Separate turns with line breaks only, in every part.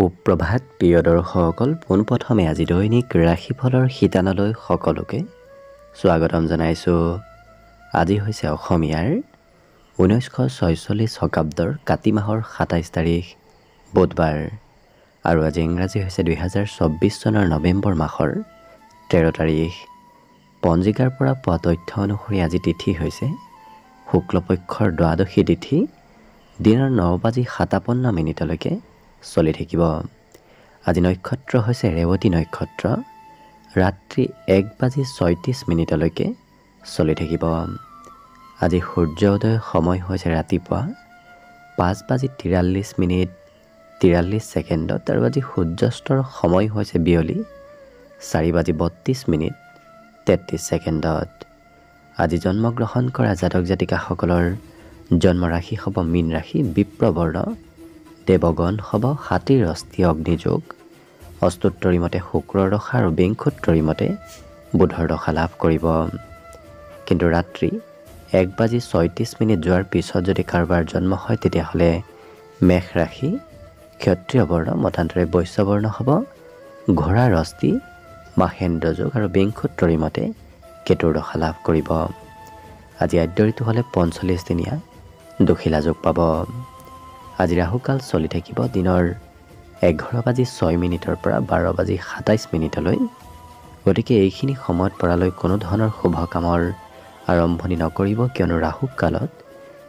সুপ্ৰভাত প্ৰিয় দৰ্শকসকল পোনপ্ৰথমে আজি দৈনিক ৰাশিফলৰ শিতানলৈ সকলোকে স্বাগতম জনাইছোঁ। আজি হৈছে অসমীয়াৰ ঊনৈছশ ছয়চল্লিছ শকাব্দৰ কাতি মাহৰ সাতাইছ তাৰিখ বুধবাৰ। আৰু আজি ইংৰাজী হৈছে দুহেজাৰ চৌব্বিছ চনৰ নৱেম্বৰ মাহৰ তেৰ তাৰিখ। পঞ্জিকাৰ পৰা পোৱা তথ্য অনুসৰি আজি তিথি হৈছে শুক্লপক্ষৰ দ্বাদশী তিথি দিনৰ ন বাজি সাতাৱন্ন মিনিটলৈকে চলি থাকিব। আজি নক্ষত্ৰ হৈছে ৰেৱতী নক্ষত্ৰ। ৰাত্ৰি এক বাজি ছয়ত্ৰিছ মিনিটলৈকে চলি থাকিব। আজি সূৰ্য উদয় সময় হৈছে ৰাতিপুৱা পাঁচ বাজি তিৰাল্লিছ মিনিট তিৰাল্লিছ ছেকেণ্ডত আৰু আজি সূৰ্যাস্তৰ সময় হৈছে বিয়লি চাৰি বাজি বত্ৰিছ মিনিট তেত্ৰিছ ছেকেণ্ডত। আজি জন্মগ্ৰহণ কৰা জাতক জাতিকাসকলৰ জন্মৰাশি হ'ব মীন ৰাশি বিপ্ৰবৰ্ণ দেৱগণ হ'ব হাতীৰ অস্থি অগ্নিযোগ অস্তোত্তৰী মতে শুক্ৰৰ দশা আৰু বিংশোত্তৰী মতে বুধৰ দশা লাভ কৰিব। কিন্তু ৰাত্ৰি এক বাজি ছয়ত্ৰিছ মিনিট যোৱাৰ পিছত যদি কাৰোবাৰ জন্ম হয় তেতিয়াহ'লে মেষ ৰাশি ক্ষত্ৰিয় বৰ্ণ মতান্তৰে বৈশ্যবৰ্ণ হ'ব ঘোঁৰাৰ মাহেন্দ্ৰ যোগ আৰু বিংশোত্তৰী মতে কেতুৰ দশা লাভ কৰিব। আজি আদ্য ঋতু হ'লে পঞ্চল্লিছ দিনীয়া দখিলা যোগ পাব। আজি ৰাহুকাল চলি থাকিব দিনৰ এঘাৰ বাজি ছয় মিনিটৰ পৰা বাৰ বাজি সাতাইছ মিনিটলৈ। গতিকে এইখিনি সময়ত পৰালৈ কোনো ধৰণৰ শুভ কামৰ আৰম্ভণি নকৰিব কিয়নো ৰাহুকালত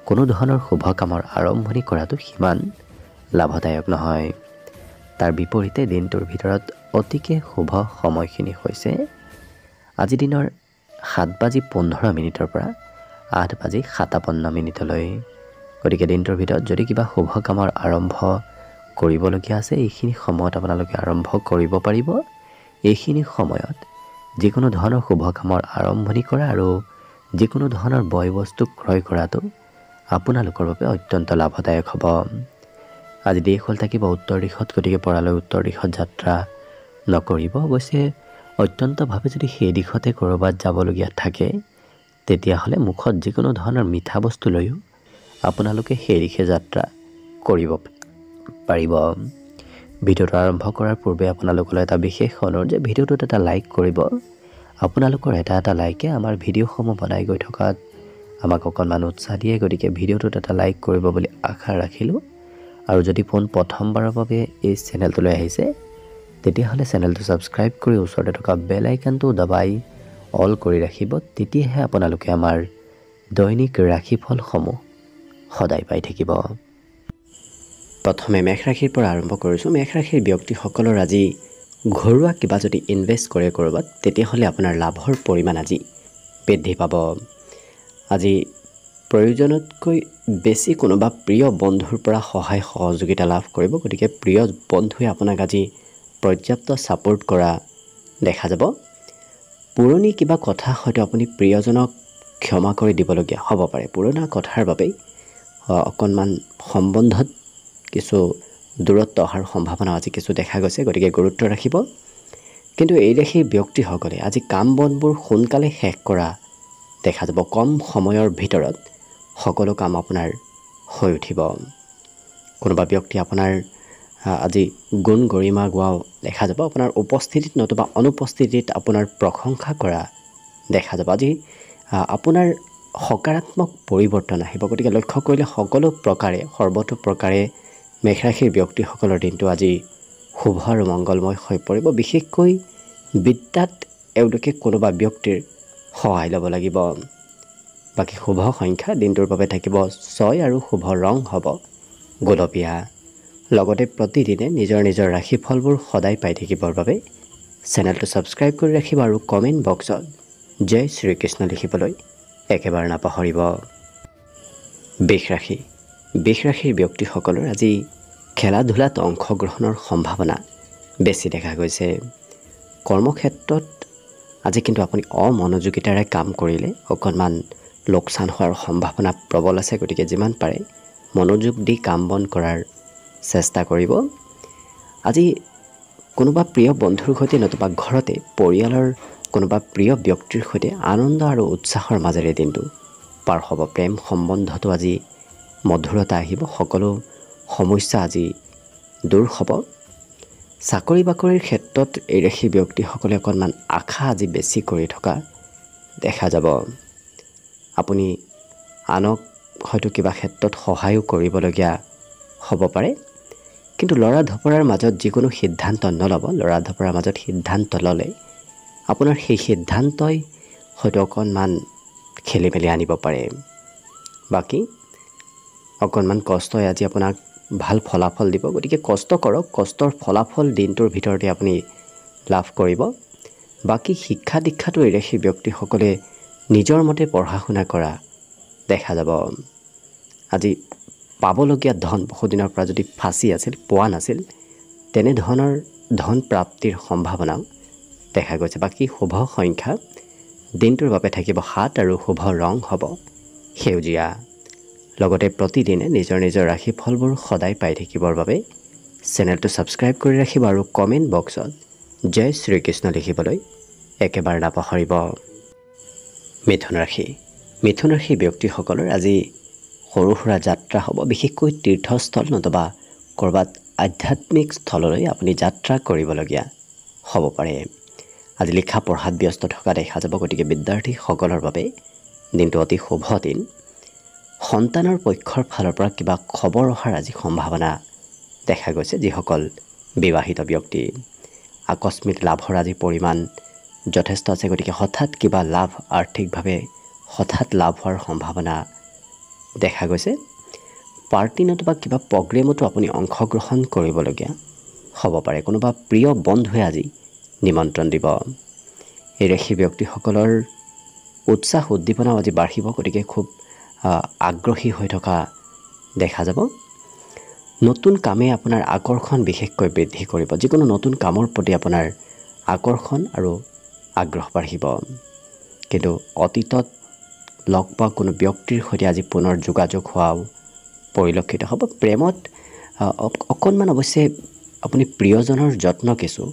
কোনো ধৰণৰ শুভ কামৰ আৰম্ভণি কৰাটো সিমান লাভদায়ক নহয়। তাৰ বিপৰীতে দিনটোৰ ভিতৰত অতিকে শুভ সময়খিনি হৈছে আজি দিনৰ সাত বাজি পোন্ধৰ মিনিটৰ পৰা আঠ বাজি সাতাৱন্ন মিনিটলৈ। গতিকে দিনটোৰ ভিতৰত যদি কিবা শুভ কামৰ আৰম্ভ কৰিবলগীয়া আছে, এইখিনি সময়ত আপোনালোকে আৰম্ভ কৰিব পাৰিব। এইখিনি সময়ত যিকোনো ধৰণৰ শুভ কামৰ আৰম্ভণি কৰা আৰু যিকোনো ধৰণৰ বয় বস্তু ক্ৰয় কৰাটো আপোনালোকৰ বাবে অত্যন্ত লাভদায়ক হ'ব। আজি দেশ হ'ল থাকিব উত্তৰ দিশত, গতিকে পৰালৈ উত্তৰ দিশত যাত্ৰা নকৰিব। অৱশ্যে, অত্যন্তভাৱে যদি সেই দিশতে ক'ৰবাত যাবলগীয়া থাকে, তেতিয়াহ'লে মুখত যিকোনো ধৰণৰ মিঠা বস্তু লৈও আপোনালোকে সেই দিশে যাত্ৰা কৰিব পাৰিব। ভিডিঅ'টো আৰম্ভ কৰাৰ পূৰ্বে আপোনালোকলৈ এটা বিশেষ অনুৰোধ যে ভিডিঅ'টোত এটা লাইক কৰিব। আপোনালোকৰ এটা এটা লাইকে আমাৰ ভিডিঅ'সমূহ বনাই গৈ থকাত আমাক অকণমান উৎসাহ দিয়ে। গতিকে ভিডিঅ'টোত এটা লাইক কৰিব বুলি আশা ৰাখিলোঁ। আৰু যদি পোন প্ৰথমবাৰৰ বাবে এই চেনেলটোলৈ আহিছে, তেতিয়াহ'লে চেনেলটো ছাবস্ক্ৰাইব কৰি ওচৰতে থকা বেল আইকনটো দবাই অল কৰি ৰাখিব। তেতিয়াহে আপোনালোকে আমাৰ দৈনিক ৰাশিফলসমূহ সদায় পাই থাকিব। প্ৰথমে মেষ ৰাশিৰ পৰা আৰম্ভ কৰিছোঁ। মেষ ৰাশিৰ ব্যক্তিসকলৰ আজি ঘৰুৱা কিবা যদি ইনভেষ্ট কৰে ক'ৰবাত তেতিয়াহ'লে আপোনাৰ লাভৰ পৰিমাণ আজি বৃদ্ধি পাব। আজি প্ৰয়োজনতকৈ বেছি কোনোবা প্ৰিয় বন্ধুৰ পৰা সহায় সহযোগিতা লাভ কৰিব। গতিকে প্ৰিয় বন্ধুৱে আপোনাক আজি পৰ্যাপ্ত ছাপোৰ্ট কৰা দেখা যাব। পুৰণি কিবা কথা হয়তো আপুনি প্ৰিয়জনক ক্ষমা কৰি দিবলগীয়া হ'ব পাৰে। পুৰণা কথাৰ বাবেই অকণমান সম্বন্ধত কিছু দূৰত্ব অহাৰ সম্ভাৱনা আজি কিছু দেখা গৈছে গতিকে গুৰুত্ব ৰাখিব। কিন্তু এই দেশীৰ ব্যক্তিসকলে আজি কাম বনবোৰ সোনকালে শেষ কৰা দেখা যাব কম সময়ৰ ভিতৰত সকলো কাম আপোনাৰ হৈ উঠিব। কোনোবা ব্যক্তি আপোনাৰ আজি গুণ গৰিমা গোৱাও দেখা যাব আপোনাৰ উপস্থিতিত নতুবা অনুপস্থিতিত আপোনাৰ প্ৰশংসা কৰা দেখা যাব। আজি আপোনাৰ সকাৰাত্মক পৰিৱৰ্তন আহিব। গতিকে লক্ষ্য কৰিলে সকলো প্ৰকাৰে সৰ্বতো প্ৰকাৰে মেঘৰাশীৰ ব্যক্তিসকলৰ দিনটো আজি শুভ আৰু মংগলময় হৈ পৰিব। বিশেষকৈ বিদ্যাত এওঁলোকে কোনোবা ব্যক্তিৰ সহায় ল'ব লাগিব। বাকী শুভ সংখ্যা দিনটোৰ বাবে থাকিব ছয় আৰু শুভ ৰং হ'ব গোলপীয়া। লগতে প্ৰতিদিনে নিজৰ নিজৰ ৰাশিফলবোৰ সদায় পাই থাকিবৰ বাবে চেনেলটো ছাবস্ক্ৰাইব কৰি ৰাখিব আৰু কমেণ্ট বক্সত জয় শ্ৰীকৃষ্ণ লিখিবলৈ একেবাৰে নাপাহৰিব। বিষ ৰাশি। বিষ ৰাশিৰ ব্যক্তিসকলৰ আজি খেলা ধূলাত অংশগ্ৰহণৰ সম্ভাৱনা বেছি দেখা গৈছে। কৰ্মক্ষেত্ৰত আজি কিন্তু আপুনি অমনোযোগিতাৰে কাম কৰিলে অকণমান লোকচান হোৱাৰ সম্ভাৱনা প্ৰবল আছে গতিকে যিমান পাৰে মনোযোগ দি কাম বন কৰাৰ চেষ্টা কৰিব। আজি কোনোবা প্ৰিয় বন্ধুৰ সৈতে নতুবা ঘৰতে পৰিয়ালৰ কোনোবা প্ৰিয় ব্যক্তিৰ সৈতে আনন্দ আৰু উৎসাহৰ মাজেৰে দিনটো পাৰ হ'ব। প্ৰেম সম্বন্ধটো আজি মধুৰতা আহিব। সকলো সমস্যা আজি দূৰ হ'ব। চাকৰি বাকৰিৰ ক্ষেত্ৰত এই ৰাশি ব্যক্তিসকলে অকণমান আশা আজি বেছি কৰি থকা দেখা যাব। আপুনি আনক হয়তো কিবা ক্ষেত্ৰত সহায়ো কৰিবলগীয়া হ'ব পাৰে। কিন্তু ল'ৰা ধপৰাৰ মাজত যিকোনো সিদ্ধান্ত নল'ব। ল'ৰা ধপৰাৰ মাজত সিদ্ধান্ত ল'লে আপোনাৰ সেই সিদ্ধান্তই হয়তো অকণমান খেলি মেলি আনিব পাৰে। বাকী, অকণমান কষ্টই আজি আপোনাক ভালো ফলাফল দিব। গতিকে কষ্ট কৰক, কষ্টৰ ফলাফল দিনটোৰ ভিতৰতে আপুনি লাভ কৰিব। বাকী শিক্ষা দীক্ষাটো এৰে সেই ব্যক্তিসকলে নিজৰ মতে পঢ়া শুনা কৰা দেখা যাব। আজি পাবলগীয়া ধন বহুদিনৰ পৰা যদি ফাঁচি আছিল, পোৱা নাছিল, তেনেধৰণৰ ধন প্ৰাপ্তিৰ সম্ভাৱনাও দেখা গৈছে। বাকী শুভ সংখ্যা দিনটোৰ বাবে থাকিব সাত আৰু শুভ ৰং হ'ব। সেউজীয়া লগতে প্ৰতিদিনে নিজৰ নিজৰ ৰাশিফলবোৰ সদায় পাই থাকিবৰ বাবে চেনেলটো ছাবস্ক্ৰাইব কৰি ৰাখিব আৰু কমেণ্ট বক্সত জয় শ্ৰীকৃষ্ণ লিখিবলৈ একেবাৰে নাপাহৰিব। মিথুন ৰাশি মিথুন ৰাশি ব্যক্তিসকলৰ আজি সৰু সুৰা যাত্ৰা হ'ব। বিশেষকৈ তীৰ্থস্থল নতুবা ক'ৰবাত আধ্যাত্মিক স্থললৈ আপুনি যাত্ৰা কৰিবলগীয়া হ'ব পাৰে। আজি লিখা পঢ়াত ব্যস্ত থকা দেখা যাব। গতিকে বিদ্যাৰ্থীসকলৰ বাবে দিনটো অতি শুভ দিন। সন্তানৰ পক্ষৰ ফালৰ পৰা কিবা খবৰ অহাৰ আজি সম্ভাৱনা দেখা গৈছে যিসকল বিবাহিত ব্যক্তি। আকস্মিক লাভৰ আজি পৰিমাণ যথেষ্ট আছে গতিকে হঠাৎ কিবা লাভ আৰ্থিকভাৱে হঠাৎ লাভ হোৱাৰ সম্ভাৱনা দেখা গৈছে। পাৰ্টি নতুবা কিবা প্ৰগ্ৰেমতো আপুনি অংশগ্ৰহণ কৰিবলগীয়া হ'ব পাৰে। কোনোবা প্ৰিয় বন্ধুৱে আজি নিমন্ত্ৰণ দিব। এই ৰেখি ব্যক্তিসকলৰ উৎসাহ উদ্দীপনাও আজি বাঢ়িব গতিকে খুব আগ্ৰহী হৈ থকা দেখা যাব। নতুন কামে আপোনাৰ আকৰ্ষণ বিশেষকৈ বৃদ্ধি কৰিব। যিকোনো নতুন কামৰ প্ৰতি আপোনাৰ আকৰ্ষণ আৰু আগ্ৰহ বাঢ়িব। কিন্তু অতীতত লগ পোৱা কোনো ব্যক্তিৰ সৈতে আজি পুনৰ যোগাযোগ হোৱাও পৰিলক্ষিত হ'ব। প্ৰেমত অকণমান অৱশ্যে আপুনি প্ৰিয়জনৰ যত্ন কিছু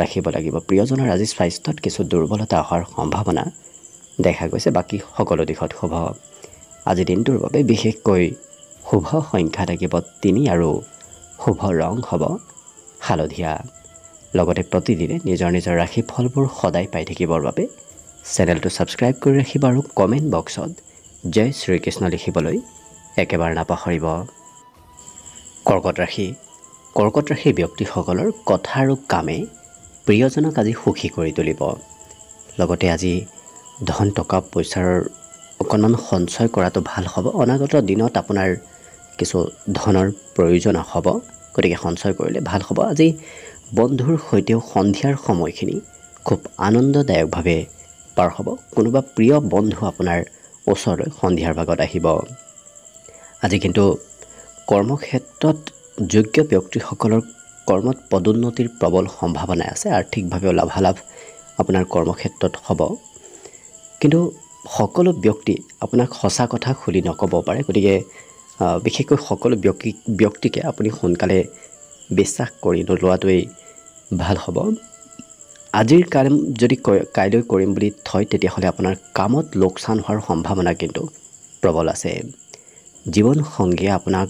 ৰাখিব লাগিব। প্ৰিয়জনৰ আজি স্বাস্থ্যত কিছু দুৰ্বলতা অহাৰ সম্ভাৱনা দেখা গৈছে বাকী সকলো দিশত শুভ। আজি দিনটোৰ বাবে বিশেষকৈ শুভ সংখ্যা থাকিব তিনি আৰু শুভ ৰং হ'ব হালধীয়া। লগতে প্ৰতিদিনে নিজৰ নিজৰ ৰাশিফলবোৰ সদায় পাই থাকিবৰ বাবে চেনেলটো ছাবস্ক্ৰাইব কৰি ৰাখিব আৰু কমেণ্ট বক্সত জয় শ্ৰীকৃষ্ণ লিখিবলৈ একেবাৰে নাপাহৰিব। কৰ্কট ৰাশি। কৰ্কট ৰাশি ব্যক্তিসকলৰ কথা আৰু কামে প্ৰিয়জনক আজি সুখী কৰি তুলিব। লগতে আজি ধন টকা পইচাৰ অকণমান সঞ্চয় কৰাটো ভাল হ'ব। অনাগত দিনত আপোনাৰ কিছু ধনৰ প্ৰয়োজন হ'ব গতিকে সঞ্চয় কৰিলে ভাল হ'ব। আজি বন্ধুৰ সৈতেও সন্ধিয়াৰ সময়খিনি খুব আনন্দদায়কভাৱে পাৰ হ'ব। কোনোবা প্ৰিয় বন্ধু আপোনাৰ ওচৰলৈ সন্ধিয়াৰ ভাগত আহিব। আজি কিন্তু কৰ্মক্ষেত্ৰত যোগ্য ব্যক্তিসকলৰ কৰ্মত পদোন্নতিৰ প্ৰবল সম্ভাৱনা আছে আৰ্থিকভাৱেও লাভালাভ আপোনাৰ কৰ্মক্ষেত্ৰত হ'ব। কিন্তু সকলো ব্যক্তি আপোনাক সঁচা কথা খুলি নক'ব পাৰে গতিকে বিশেষকৈ সকলো ব্যক্তি ব্যক্তিকে আপুনি সোনকালে বিশ্বাস কৰি নোলোৱাটোৱেই ভাল হ'ব। আজিৰ কাম যদি কাইলৈ কৰিম বুলি থয় তেতিয়াহ'লে আপোনাৰ কামত লোকচান হোৱাৰ সম্ভাৱনা কিন্তু প্ৰবল আছে। জীৱনসংগীয়ে আপোনাক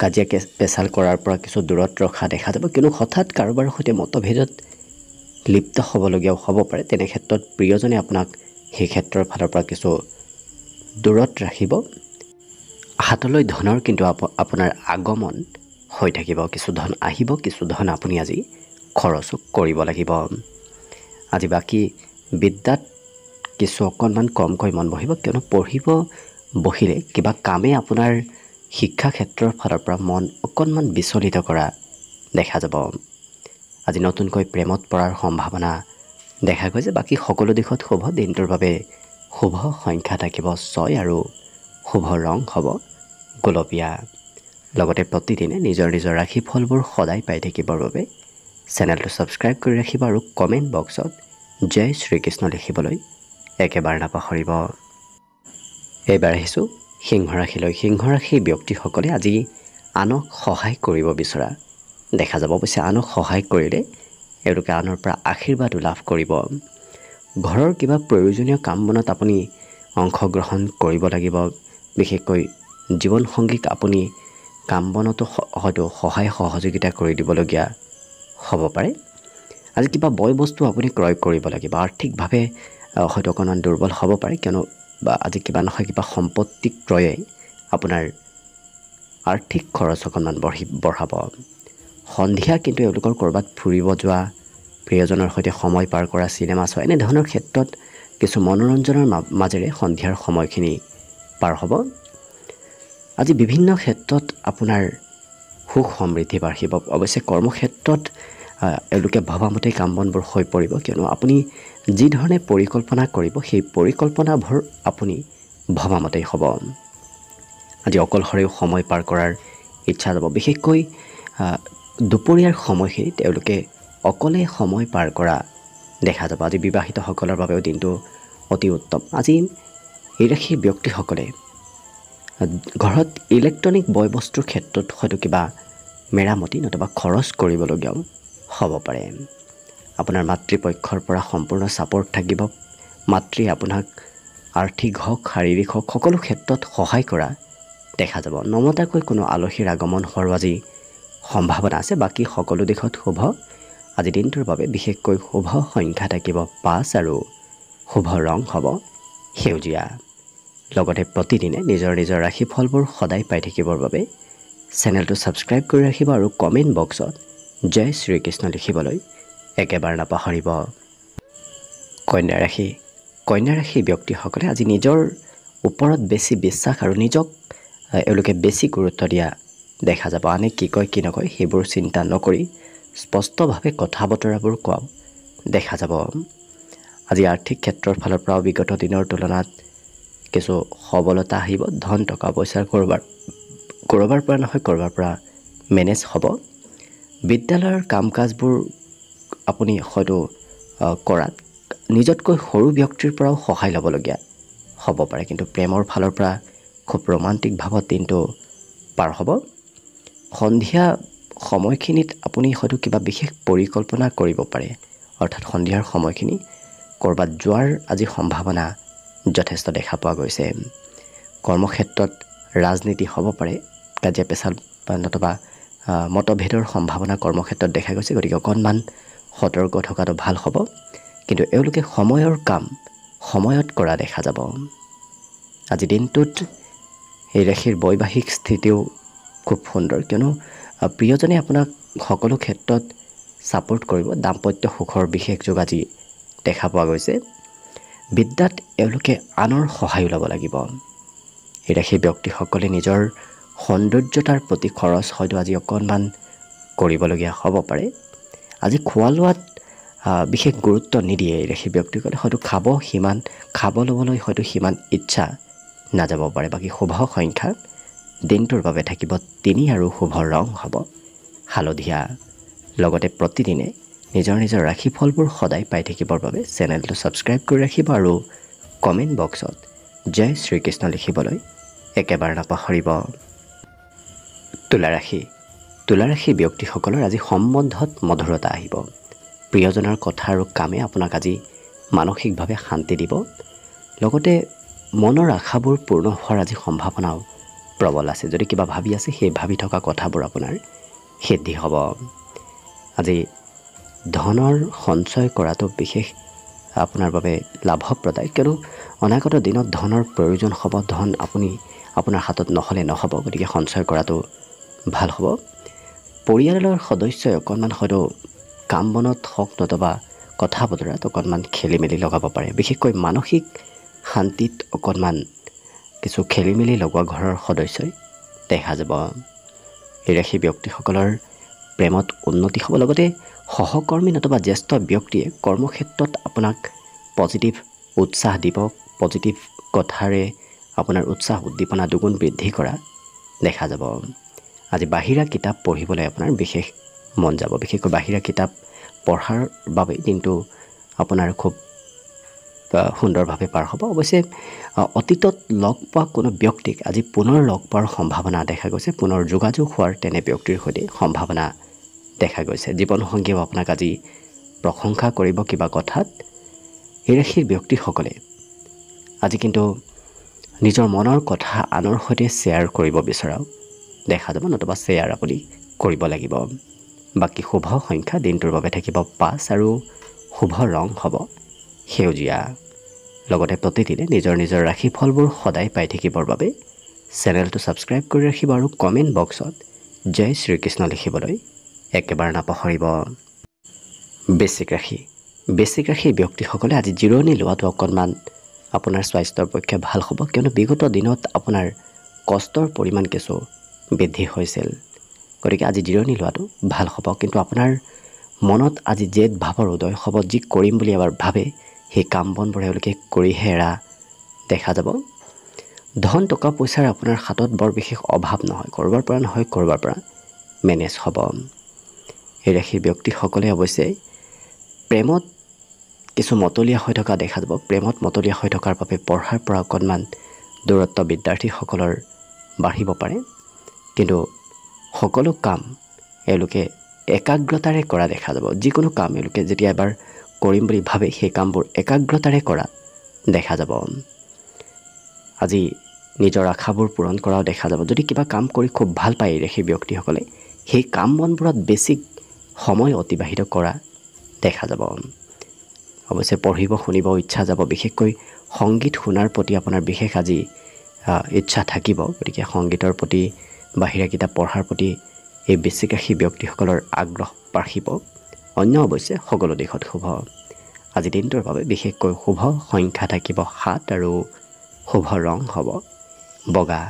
কাজিয়া পেচাল কৰাৰ পৰা কিছু দূৰত ৰখা দেখা যাব। কিন্তু হঠাৎ কাৰোবাৰ সৈতে মতভেদত লিপ্ত হ'বলগীয়াও হ'ব পাৰে। তেনে ক্ষেত্ৰত প্ৰিয়জনে আপোনাক সেই ক্ষেত্ৰৰ ফালৰ পৰা কিছু দূৰত ৰাখিব। হাতলৈ ধনৰ কিন্তু আপোনাৰ আগমন হৈ থাকিব। কিছু ধন আহিব কিছু ধন আপুনি আজি খৰচো কৰিব লাগিব। আজি বাকী বিদ্যাত কিছু অকণমান কমকৈ মন বহিব। কিয়নো পঢ়িব বহিলে কিবা কামে আপোনাৰ শিক্ষা ক্ষেত্ৰৰ ফালৰ পৰা মন অকণমান বিচলিত কৰা দেখা যাব। আজি নতুনকৈ প্ৰেমত পৰাৰ সম্ভাৱনা দেখা গৈছে বাকী সকলো দিশত শুভ দিনটোৰ বাবে শুভ সংখ্যা থাকিব ছয় আৰু শুভ ৰং হ'ব গোলপীয়া। লগতে প্ৰতিদিনে নিজৰ নিজৰ ৰাশিফলবোৰ সদায় পাই থাকিবৰ বাবে চেনেলটো ছাবস্ক্ৰাইব কৰি ৰাখিব আৰু কমেণ্ট বক্সত জয় শ্ৰীকৃষ্ণ লিখিবলৈ একেবাৰে নাপাহৰিব। এইবাৰ আহিছোঁ সিংহৰাশিলৈ সিংহৰাশি ব্যক্তিসকলে আজি আনক সহায় কৰিব বিচৰা। দেখা যাব অৱশ্যে আনক সহায় কৰিলে এওঁলোকে আনৰ পৰা আশীৰ্বাদো লাভ কৰিব। ঘৰৰ কিবা প্ৰয়োজনীয় কাম বনত আপুনি অংশগ্ৰহণ কৰিব লাগিব। বিশেষকৈ জীৱনসংগীক আপুনি কাম বনতো হয়তো সহায় সহযোগিতা কৰি দিবলগীয়া হ'ব পাৰে। আজি কিবা বয় বস্তু আপুনি ক্ৰয় কৰিব লাগিব। আৰ্থিকভাৱে হয়তো অকণমান দুৰ্বল হ'ব পাৰে। কিয়নো বা আজি কিবা নহয় কিবা সম্পত্তি ক্ৰয়ে আপোনাৰ আৰ্থিক খৰচ অকণমান বঢ়ি বঢ়াব। সন্ধিয়া কিন্তু এওঁলোকৰ ক'ৰবাত ফুৰিব যোৱা প্ৰিয়জনৰ সৈতে সময় পাৰ কৰা চিনেমা চোৱা এনেধৰণৰ ক্ষেত্ৰত কিছু মনোৰঞ্জনৰ মাজেৰে সন্ধিয়াৰ সময়খিনি পাৰ হ'ব। আজি বিভিন্ন ক্ষেত্ৰত আপোনাৰ সুখ সমৃদ্ধি বাঢ়িব। অৱশ্যে কৰ্মক্ষেত্ৰত এওঁলোকে ভবামতেই কাম বনবোৰ হৈ পৰিব কিয়নো আপুনি যি ধৰণে পৰিকল্পনা কৰিব সেই পৰিকল্পনাবোৰ আপুনি ভবামতেই হ'ব। আজি অকলশৰেও সময় পাৰ কৰাৰ ইচ্ছা যাব। বিশেষকৈ দুপৰীয়াৰ সময়খিনিত তেওঁলোকে অকলে সময় পাৰ কৰা দেখা যাব। আজি বিবাহিতসকলৰ বাবেও দিনটো অতি উত্তম। আজি এই ৰাশিৰ ব্যক্তিসকলে ঘৰত ইলেক্ট্ৰনিক বয় বস্তুৰ ক্ষেত্ৰত হয়তো কিবা মেৰামতি নতুবা খৰচ কৰিবলগীয়াও হ'ব পাৰে। আপোনাৰ মাতৃপক্ষৰ পৰা সম্পূৰ্ণ ছাপৰ্ট থাকিব। মাতৃয়ে আপোনাক আৰ্থিক হওক শাৰীৰিক হওক সকলো ক্ষেত্ৰত সহায় কৰা দেখা যাব। নমতাকৈ কোনো আলহীৰ আগমন হোৱাৰো আজি সম্ভাৱনা আছে। বাকী সকলো দিশত শুভ। আজি দিনটোৰ বাবে বিশেষকৈ শুভ সংখ্যা থাকিব। পাঁচ আৰু শুভ ৰং হ'ব সেউজীয়া। লগতে প্ৰতিদিনে নিজৰ নিজৰ ৰাশিফলবোৰ সদায় পাই থাকিবৰ বাবে চেনেলটো ছাবস্ক্ৰাইব কৰি ৰাখিব আৰু কমেণ্ট বক্সত জয় শ্ৰীকৃষ্ণ লিখিবলৈ একেবাৰে নাপাহৰিব। কন্যা ৰাশি কন্যা ৰাশি ব্যক্তিসকলে আজি নিজৰ ওপৰত বেছি বিশ্বাস আৰু নিজক এওঁলোকে বেছি গুৰুত্ব দিয়া দেখা যাব। আনে কি কয় কি নকয় সেইবোৰ চিন্তা নকৰি স্পষ্টভাৱে কথা বতৰাবোৰ কোৱাও দেখা যাব। আজি আৰ্থিক ক্ষেত্ৰৰ ফালৰ পৰাও বিগত দিনৰ তুলনাত কিছু সবলতা আহিব। ধন টকা পইচাৰ ক'ৰবাৰ ক'ৰবাৰ পৰা নহয় ক'ৰবাৰ পৰা মেনেজ হ'ব। বিদ্যালয়ৰ কাম কাজবোৰ আপুনি হয়তো কৰাত নিজতকৈ সৰু ব্যক্তিৰ পৰাও সহায় ল'বলগীয়া হ'ব পাৰে। কিন্তু প্ৰেমৰ ফালৰ পৰা খুব ৰোমান্টিক ভাৱত দিনটো পাৰ হ'ব। সন্ধিয়া সময়খিনিত আপুনি হয়তো কিবা বিশেষ পৰিকল্পনা কৰিব পাৰে। অৰ্থাৎ সন্ধিয়াৰ সময়খিনি ক'ৰবাত যোৱাৰ আজি সম্ভাৱনা যথেষ্ট দেখা পোৱা গৈছে। কৰ্মক্ষেত্ৰত ৰাজনীতি হ'ব পাৰে কাজিয়া পেচাল নতুবা মতভেদৰ সম্ভাৱনা কৰ্মক্ষেত্ৰত দেখা গৈছে। গতিকে অকণমান সতৰ্ক থকাটো ভাল হ'ব। কিন্তু এওঁলোকে সময়ৰ কাম সময়ত কৰা দেখা যাব। আজি দিনটোত এই ৰাশিৰ বৈবাহিক স্থিতিও খুব সুন্দৰ। কিয়নো প্ৰিয়জনে আপোনাক সকলো ক্ষেত্ৰত ছাপোৰ্ট কৰিব। দাম্পত্য সুখৰ বিশেষ যোগ আজি দেখা পোৱা গৈছে। বিদ্যাত এওঁলোকে আনৰ সহায়ো ল'ব লাগিব। এই ৰাশিৰ ব্যক্তিসকলে নিজৰ সৌন্দৰ্যতাৰ প্ৰতি খৰচ হয়তো আজি অকণমান কৰিবলগীয়া হ'ব পাৰে। আজি খোৱা লোৱাত বিশেষ গুৰুত্ব নিদিয়ে এই ব্যক্তিসকলে হয়তো খাব সিমান খাব ল'বলৈ হয়তো সিমান ইচ্ছা নাযাব পাৰে। বাকী শুভ সংখ্যা দিনটোৰ বাবে থাকিব তিনি আৰু শুভ ৰং হ'ব। হালধীয়া লগতে প্ৰতিদিনে নিজৰ নিজৰ ৰাশিফলবোৰ সদায় পাই থাকিবৰ বাবে চেনেলটো ছাবস্ক্ৰাইব কৰি ৰাখিব আৰু কমেণ্ট বক্সত জয় শ্ৰীকৃষ্ণ লিখিবলৈ একেবাৰে নাপাহৰিব। তুলা ৰাশি তুলা ৰাশি ব্যক্তিসকলৰ আজি সম্বন্ধত মধুৰতা আহিব। প্ৰিয়জনৰ কথা আৰু কামে আপোনাক আজি মানসিকভাৱে শান্তি দিব। লগতে মনৰ আশাবোৰ পূৰ্ণ হোৱাৰ আজি সম্ভাৱনাও প্ৰবল আছে। যদি কিবা ভাবি আছে সেই ভাবি থকা কথাবোৰ আপোনাৰ সিদ্ধি হ'ব। আজি ধনৰ সঞ্চয় কৰাটো বিশেষ আপোনাৰ বাবে লাভপ্ৰদায়। কিয়নো অনাগত দিনত ধনৰ প্ৰয়োজন হ'ব। ধন আপুনি আপোনাৰ হাতত নহ'লে নহ'ব। গতিকে সঞ্চয় কৰাটো ভাল হ'ব। পৰিয়ালৰ সদস্যই অকণমান হয়তো কাম বনত হওক নতুবা কথা বতৰাত অকণমান খেলি মেলি লগাব পাৰে। বিশেষকৈ মানসিক শান্তিত অকণমান কিছু খেলি মেলি লগোৱা ঘৰৰ সদস্যই দেখা যাব। এই ৰাশি ব্যক্তিসকলৰ প্ৰেমত উন্নতি হ'ব। লগতে সহকৰ্মী নতুবা জ্যেষ্ঠ ব্যক্তিয়ে কৰ্মক্ষেত্ৰত আপোনাক পজিটিভ উৎসাহ দিব পজিটিভ কথাৰে আপোনাৰ উৎসাহ উদ্দীপনা দুগুণ বৃদ্ধি কৰা দেখা যাব। আজি বাহিৰা কিতাপ পঢ়িবলৈ আপোনাৰ বিশেষ মন যাব। বিশেষকৈ বাহিৰা কিতাপ পঢ়াৰ বাবে দিনটো আপোনাৰ খুব সুন্দৰভাৱে পাৰ হ'ব। অৱশ্যে অতীতত লগ পোৱা কোনো ব্যক্তিক আজি পুনৰ লগ পোৱাৰ সম্ভাৱনা দেখা গৈছে। পুনৰ যোগাযোগ হোৱাৰ তেনে ব্যক্তিৰ সৈতে সম্ভাৱনা দেখা গৈছে। জীৱনসংগীয়েও আপোনাক আজি প্ৰশংসা কৰিব কিবা কথাত। এই ৰাশিৰ ব্যক্তিসকলে আজি কিন্তু নিজৰ মনৰ কথা আনৰ সৈতে শ্বেয়াৰ কৰিব বিচৰাও দেখা যাব নতুবা শ্বেয়াৰ আপুনি কৰিব লাগিব। বাকী শুভ সংখ্যা দিনটোৰ বাবে থাকিব পাঁচ আৰু শুভ ৰং হ'ব সেউজীয়া। লগতে প্ৰতিদিনে নিজৰ নিজৰ ৰাশিফলবোৰ সদায় পাই থাকিবৰ বাবে চেনেলটো ছাবস্ক্ৰাইব কৰি ৰাখিব আৰু কমেণ্ট বক্সত জয় শ্ৰীকৃষ্ণ লিখিবলৈ একেবাৰে নাপাহৰিব। বেছিক ৰাশি। বেছিক ৰাশিৰ ব্যক্তিসকলে আজি জিৰণি লোৱাটো অকণমান আপোনাৰ স্বাস্থ্যৰ পক্ষে ভাল হ'ব। কিয়নো বিগত দিনত আপোনাৰ কষ্টৰ পৰিমাণ কিছু বৃদ্ধি হৈছিল। গতিকে আজি জিৰণি লোৱাটো ভাল হ'ব। কিন্তু আপোনাৰ মনত আজি জেদ ভাৱৰ উদয় হ'ব। যি কৰিম বুলি এবাৰ ভাবে সেই কাম বনবোৰ এওঁলোকে কৰিহে এৰা দেখা যাব। ধন টকা পইচাৰ আপোনাৰ হাতত বৰ বিশেষ অভাৱ নহয়। ক'ৰবাৰ পৰা নহয় ক'ৰবাৰ পৰা মেনেজ হ'ব। এই ৰাশিৰ ব্যক্তিসকলে অৱশ্যে প্ৰেমত কিছু মতলীয়া হৈ থকা দেখা যাব। প্ৰেমত মতলীয়া হৈ থকাৰ বাবে পঢ়াৰ পৰা অকণমান দূৰত্ব বিদ্যাৰ্থীসকলৰ বাঢ়িব পাৰে। কিন্তু সকলো কাম এওঁলোকে একাগ্ৰতাৰে কৰা দেখা যাব। যিকোনো কাম এওঁলোকে যেতিয়া এবাৰ কৰিম বুলি ভাবে, সেই কামবোৰ একাগ্ৰতাৰে কৰা দেখা যাব। আজি নিজৰ আশাবোৰ পূৰণ কৰাও দেখা যাব। যদি কিবা কাম কৰি খুব ভালো পায় সেই ব্যক্তিসকলে, সেই কাম বনবোৰত বেছি সময় অতিবাহিত কৰা দেখা যাব। অৱশ্যে, পঢ়িব, শুনিব ইচ্ছা যাব। বিশেষকৈ সংগীত শুনাৰ প্ৰতি আপোনাৰ বিশেষ আজি ইচ্ছা থাকিব। গতিকে সংগীতৰ প্ৰতি বাহিৰা কিতাপ পঢ়াৰ প্ৰতি এই বেছিকাশী ব্যক্তিসকলৰ আগ্ৰহ বাঢ়িব। অন্য অৱশ্যে সকলো দিশত শুভ। আজি দিনটোৰ বাবে বিশেষকৈ শুভ সংখ্যা থাকিব সাত আৰু শুভ ৰং হ'ব বগা।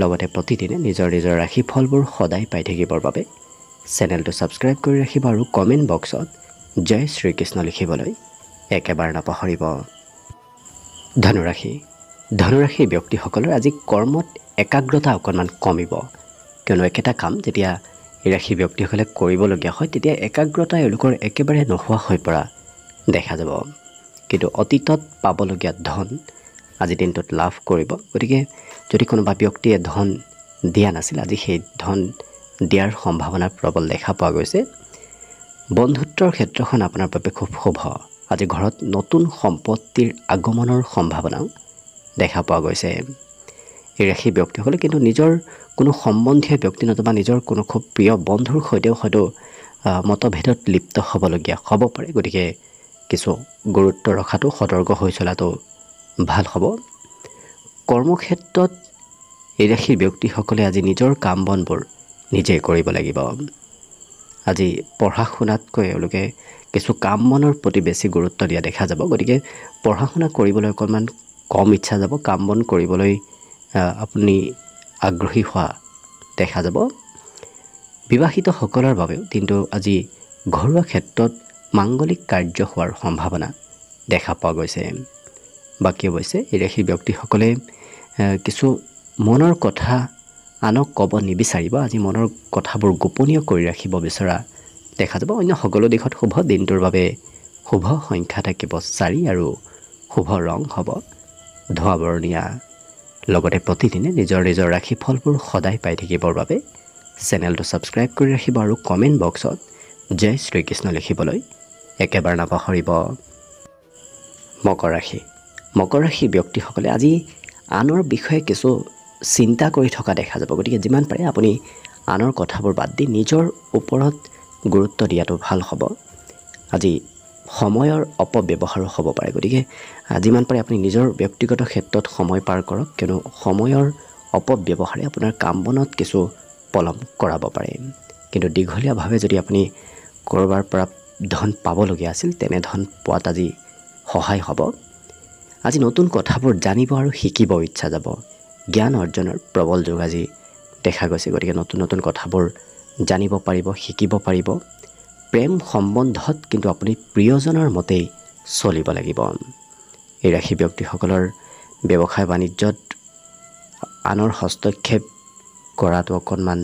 লগতে প্ৰতিদিনে নিজৰ নিজৰ ৰাশিফলবোৰ সদায় পাই থাকিবৰ বাবে চেনেলটো ছাবস্ক্ৰাইব কৰি ৰাখিব আৰু কমেণ্ট বক্সত জয় শ্ৰীকৃষ্ণ লিখিবলৈ একেবাৰে নাপাহৰিব। ধনুৰাশি ধনুৰাশি ব্যক্তিসকলৰ আজি কৰ্মত একাগ্ৰতা অকণমান কমিব। কিয়নো একেটা কাম যেতিয়া ৰাশি ব্যক্তিসকলে কৰিবলগীয়া হয় তেতিয়া একাগ্ৰতা এওঁলোকৰ একেবাৰে নোহোৱা হৈ পৰা দেখা যাব। কিন্তু অতীতত পাবলগীয়া ধন আজিৰ দিনটোত লাভ কৰিব। গতিকে যদি কোনোবা ব্যক্তিয়ে ধন দিয়া নাছিল আজি সেই ধন দিয়াৰ সম্ভাৱনা প্ৰবল দেখা পোৱা গৈছে। বন্ধুত্বৰ ক্ষেত্ৰখন আপোনাৰ বাবে খুব শুভ। আজি ঘৰত নতুন সম্পত্তিৰ আগমনৰ সম্ভাৱনাও দেখা পোৱা গৈছে। এই ৰাশি ব্যক্তিসকলে কিন্তু নিজৰ কোনো সম্বন্ধীয় ব্যক্তি নতুবা নিজৰ কোনো খুব প্ৰিয় বন্ধুৰ সৈতেও হয়তো মতভেদত লিপ্ত হ'বলগীয়া হ'ব পাৰে। গতিকে কিছু গুৰুত্ব ৰখাটো সতৰ্ক হৈ চলাটো ভাল হ'ব। কৰ্মক্ষেত্ৰত এই ৰাশিৰ ব্যক্তিসকলে আজি নিজৰ কাম বনবোৰ নিজেই কৰিব লাগিব। আজি পঢ়া শুনাতকৈ এওঁলোকে কিছু কাম বনৰ প্ৰতি বেছি গুৰুত্ব দিয়া দেখা যাব। গতিকে পঢ়া শুনা কৰিবলৈ অকণমান কম ইচ্ছা যাব কাম বন কৰিবলৈ আপুনি আগ্ৰহী হোৱা দেখা যাব। বিবাহিতসকলৰ বাবেও দিনটো আজি ঘৰুৱা ক্ষেত্ৰত মাংগলিক কাৰ্য হোৱাৰ সম্ভাৱনা দেখা পোৱা গৈছে। বাকী অৱশ্যে এই ৰাশি ব্যক্তিসকলে কিছু মনৰ কথা আনক ক'ব নিবিচাৰিব আজি মনৰ কথাবোৰ গোপনীয় কৰি ৰাখিব বিচৰা দেখা যাব। অন্য সকলো দিশত শুভ দিনটোৰ বাবে শুভ সংখ্যা থাকিব চাৰি আৰু শুভ ৰং হ'ব। ধোঁৱা বৰণীয়া লগতে প্ৰতিদিনে নিজৰ নিজৰ ৰাশিফলবোৰ সদায় পাই থাকিবৰ বাবে চেনেলটো ছাবস্ক্ৰাইব কৰি ৰাখিব আৰু কমেণ্ট বক্সত জয় শ্ৰীকৃষ্ণ লিখিবলৈ একেবাৰে নাপাহৰিব। মকৰ ৰাশি। মকৰ ৰাশি ব্যক্তিসকলে আজি আনৰ বিষয়ে কিছু চিন্তা কৰি থকা দেখা যাব। গতিকে যিমান পাৰে আপুনি আনৰ কথাবোৰ বাদ দি নিজৰ ওপৰত গুৰুত্ব দিয়াটো ভাল হ'ব। আজি সময়ৰ অপব্যৱহাৰো হ'ব পাৰে। গতিকে যিমান পাৰে আপুনি নিজৰ ব্যক্তিগত ক্ষেত্ৰত সময় পাৰ কৰক কিয়নো সময়ৰ অপব্যৱহাৰে আপোনাৰ কাম বনত কিছু পলম কৰাব পাৰে। কিন্তু দীঘলীয়াভাৱে যদি আপুনি ক'ৰবাৰ পৰা ধন পাবলগীয়া আছিল তেনে ধন পোৱাত আজি সহায় হ'ব। আজি নতুন কথাবোৰ জানিব আৰু শিকিব ইচ্ছা যাব। জ্ঞান অৰ্জনৰ প্ৰবল যুগ আজি দেখা গৈছে। গতিকে নতুন নতুন কথাবোৰ জানিব পাৰিব শিকিব পাৰিব। প্ৰেম সম্বন্ধত কিন্তু আপুনি প্ৰিয়জনৰ মতেই চলিব লাগিব। এই ৰাশি ব্যক্তিসকলৰ ব্যৱসায় বাণিজ্যত আনৰ হস্তক্ষেপ কৰাটো অকণমান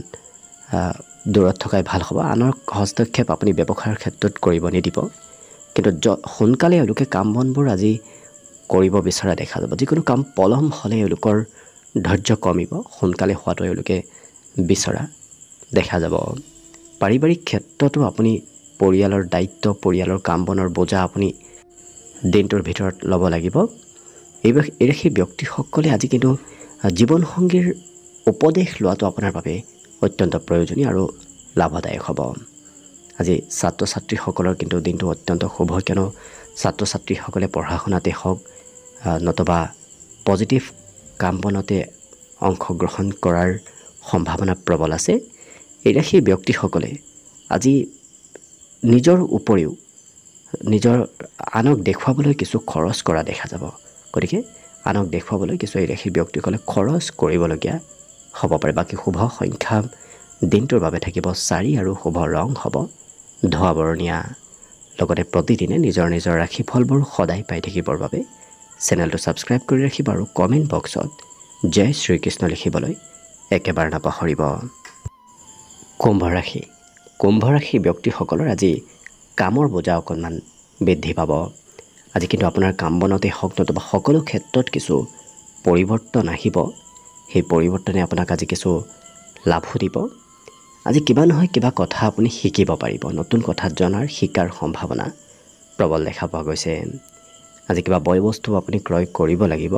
দূৰত থকাই ভাল হ'ব। আনৰ হস্তক্ষেপ আপুনি ব্যৱসায়ৰ ক্ষেত্ৰত কৰিব নিদিব। কিন্তু য সোনকালে এওঁলোকে কাম বনবোৰ আজি কৰিব বিচৰা দেখা যাব। যিকোনো কাম পলম হ'লে এওঁলোকৰ ধৈৰ্য কমিব। সোনকালে হোৱাটো এওঁলোকে বিচৰা দেখা যাব। পাৰিবাৰিক ক্ষেত্ৰতো আপুনি পৰিয়ালৰ দায়িত্ব, পৰিয়ালৰ কাম বনৰ বোজা আপুনি দিনটোৰ ভিতৰত ল'ব লাগিব। এই সেই ব্যক্তিসকলে আজি কিন্তু জীৱনসংগীৰ উপদেশ লোৱাটো আপোনাৰ বাবে অত্যন্ত প্ৰয়োজনীয় আৰু লাভদায়ক হ'ব। আজি ছাত্ৰ ছাত্ৰীসকলৰ কিন্তু দিনটো অত্যন্ত শুভ, কিয়নো ছাত্ৰ ছাত্ৰীসকলে পঢ়া শুনাতে হওক নতুবা পজিটিভ কাম বনতে অংশগ্ৰহণ কৰাৰ সম্ভাৱনা প্ৰবল আছে। এতিয়া সেই ব্যক্তিসকলে আজি নিজৰ উপৰিও নিজৰ আনক দেখুৱাবলৈ কিছু খৰচ কৰা দেখা যাব। গতিকে আনক দেখুৱাবলৈ কিছু এই ব্যক্তিসকলে খৰচ কৰিবলগীয়া হ'ব পাৰে। বাকী শুভ সংখ্যা দিনটোৰ বাবে থাকিব চাৰি আৰু শুভ ৰং হ'ব ধোৱা বৰণীয়া লগতে প্ৰতিদিনে নিজৰ নিজৰ ৰাশিফলবোৰ সদায় পাই থাকিবৰ বাবে চেনেলটো ছাবস্ক্ৰাইব কৰি ৰাখিব আৰু কমেণ্ট বক্সত জয় শ্ৰীকৃষ্ণ লিখিবলৈ একেবাৰে নাপাহৰিব। কুম্ভ ৰাশি কুম্ভ ৰাশি ব্যক্তিসকলৰ আজি কামৰ বোজা অকণমান বৃদ্ধি পাব। আজি কিন্তু আপোনাৰ কাম বনতে হওক নতুবা সকলো ক্ষেত্ৰত কিছু পৰিৱৰ্তন আহিব। সেই পৰিৱৰ্তনে আপোনাক আজি কিছু লাভো দিব। আজি কিবা নহয় কিবা কথা আপুনি শিকিব পাৰিব। নতুন কথা জনাৰ শিকাৰ সম্ভাৱনা প্ৰবল দেখা পোৱা গৈছে। আজি কিবা বয় বস্তু আপুনি ক্ৰয় কৰিব লাগিব।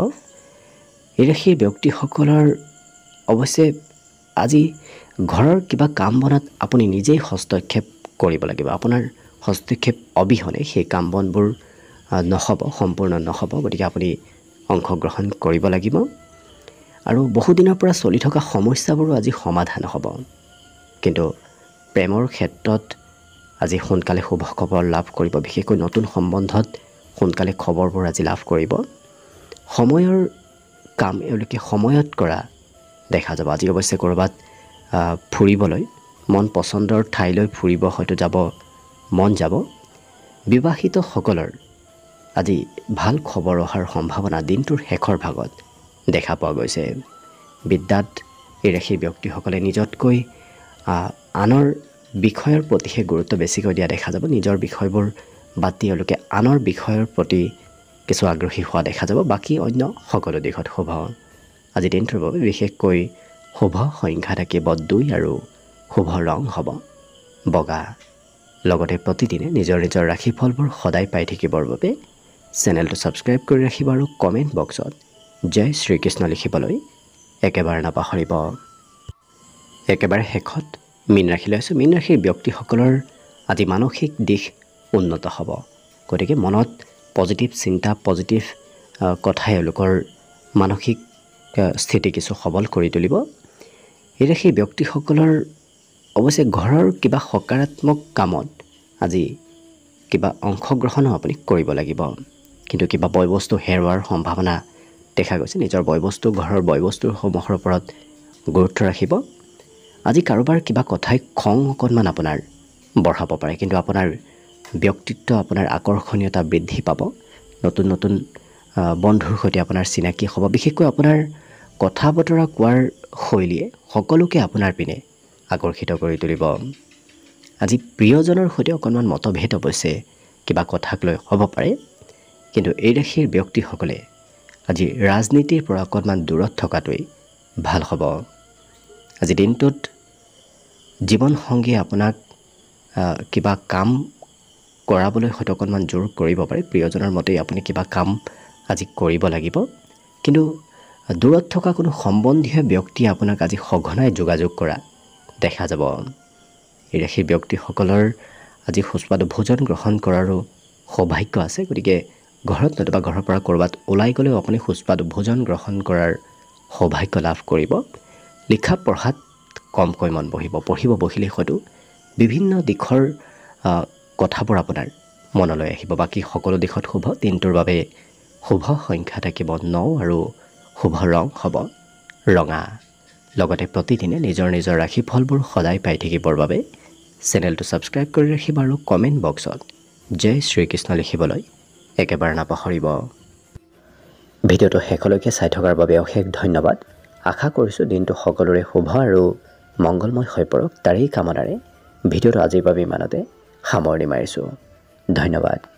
এই সেই ব্যক্তিসকলৰ অৱশ্যে আজি ঘৰৰ কিবা কাম বনাত আপুনি নিজেই হস্তক্ষেপ কৰিব লাগিব। আপোনাৰ হস্তক্ষেপ অবিহনে সেই কাম বনবোৰ নহ'ব সম্পূৰ্ণ নহ'ব। গতিকে আপুনি অংশগ্ৰহণ কৰিব লাগিব। আৰু বহুদিনৰ পৰা চলি থকা সমস্যাবোৰো আজি সমাধান হ'ব। কিন্তু প্ৰেমৰ ক্ষেত্ৰত আজি সোনকালে শুভ খবৰ লাভ কৰিব। বিশেষকৈ নতুন সম্বন্ধত সোনকালে খবৰবোৰ আজি লাভ কৰিব। সময়ৰ কাম এওঁলোকে সময়ত কৰা দেখা যাব। আজি অৱশ্যে ক'ৰবাত ফুৰিবলৈ, মন পচন্দৰ ঠাইলৈ ফুৰিব হয়তো যাব, মন যাব। বিবাহিতসকলৰ আজি ভালো খবৰ অহাৰ সম্ভাৱনা দিনটোৰ শেষৰ ভাগত দেখা পোৱা গৈছে। বিদ্যাত এই ৰাশিৰ ব্যক্তিসকলে নিজতকৈ আনৰ বিষয়ৰ প্ৰতিহে গুৰুত্ব বেছিকৈ দিয়া দেখা যাব। নিজৰ বিষয়বোৰ বাদ তেওঁলোকে আনৰ বিষয়ৰ প্ৰতি কিছু আগ্ৰহী হোৱা দেখা যাব। বাকী অন্য সকলো দিশত শুভ। আজি দিনটোৰ বাবে বিশেষকৈ শুভ সংখ্যা থাকিব দুই আৰু শুভ ৰং হ'ব। বগা লগতে প্ৰতিদিনে নিজৰ নিজৰ ৰাশিফলবোৰ সদায় পাই থাকিবৰ বাবে চেনেলটো ছাবস্ক্ৰাইব কৰি ৰাখিব আৰু কমেণ্ট বক্সত জয় শ্ৰীকৃষ্ণ লিখিবলৈ একেবাৰে নাপাহৰিব। একেবাৰে শেষত মীন ৰাশি লৈছোঁ মীন ৰাশিৰ ব্যক্তিসকলৰ আজি মানসিক দিশ উন্নত হ'ব। গতিকে মনত পজিটিভ চিন্তা পজিটিভ কথাই এওঁলোকৰ মানসিক স্থিতি কিছু সবল কৰি তুলিব। এতিয়া সেই ব্যক্তিসকলৰ অৱশ্যে ঘৰৰ কিবা সকাৰাত্মক কামত আজি কিবা অংশগ্ৰহণো আপুনি কৰিব লাগিব। কিন্তু কিবা বয় বস্তু হেৰুৱাৰ সম্ভাৱনা দেখা গৈছে। নিজৰ বয় বস্তু ঘৰৰ বয় বস্তুসমূহৰ ওপৰত গুৰুত্ব ৰাখিব। আজি কাৰোবাৰ কিবা কথাই খং অকণমান আপোনাৰ বঢ়াব পাৰে। কিন্তু আপোনাৰ ব্যক্তিত্ব আপোনাৰ আকৰ্ষণীয়তা বৃদ্ধি পাব। নতুন নতুন বন্ধুৰ সৈতে আপোনাৰ চিনাকি হ'ব। বিশেষকৈ আপোনাৰ কথা বতৰা কোৱাৰ শৈলীয়ে সকলোকে আপোনাৰ পিনে আকৰ্ষিত কৰি তুলিব। আজি প্ৰিয়জনৰ সৈতে অকণমান মতভেদ অৱশ্যে কিবা কথাক লৈ হ'ব পাৰে কিন্তু এই ৰাশিৰ ব্যক্তিসকলে আজি ৰাজনীতিৰ পৰা অকণমান দূৰত থকাটোৱেই ভাল হ'ব। আজি দিনটোত জীৱনসংগীয়ে আপোনাক কিবা কাম কৰাবলৈ হয়তো অকণমান জোৰ কৰিব পাৰে। প্ৰিয়জনৰ মতেই আপুনি কিবা কাম আজি কৰিব লাগিব। কিন্তু দূৰত থকা কোনো সম্বন্ধীয় ব্যক্তিয়ে আপোনাক আজি সঘনাই যোগাযোগ কৰা দেখা যাব। এই ৰাশি ব্যক্তিসকলৰ আজি সুস্বাদু ভোজন গ্ৰহণ কৰাৰো সৌভাগ্য আছে। গতিকে ঘৰত নতুবা ঘৰৰ পৰা ক'ৰবাত ওলাই গ'লেও আপুনি সুস্বাদু ভোজন গ্ৰহণ কৰাৰ সৌভাগ্য লাভ কৰিব। লিখা পঢ়াত কমকৈ মন বহিব পঢ়িব বহিলে হয়তো বিভিন্ন দিশৰ কথাবোৰ আপোনাৰ মনলৈ আহিব। বাকী সকলো দিশত শুভ দিনটোৰ বাবে শুভ সংখ্যা থাকিব ন আৰু শুভ ৰং হ'ব। ৰঙা। লগতে প্ৰতিদিনে নিজৰ নিজৰ ৰাশিফলবোৰ সদায় পাই থাকিবৰ বাবে চেনেলটো ছাবস্ক্ৰাইব কৰি ৰাখিব আৰু কমেণ্ট বক্সত জয় শ্ৰীকৃষ্ণ লিখিবলৈ একেবাৰে নাপাহৰিব। ভিডিঅ'টো শেষলৈকে চাই থকাৰ বাবে অশেষ ধন্যবাদ। আশা কৰিছোঁ দিনটো সকলোৰে শুভ আৰু মংগলময় হৈ পৰক। তাৰেই কামনাৰে ভিডিঅ'টো আজিৰ বাবে ইমানতে সামৰণি মাৰিছোঁ। ধন্যবাদ।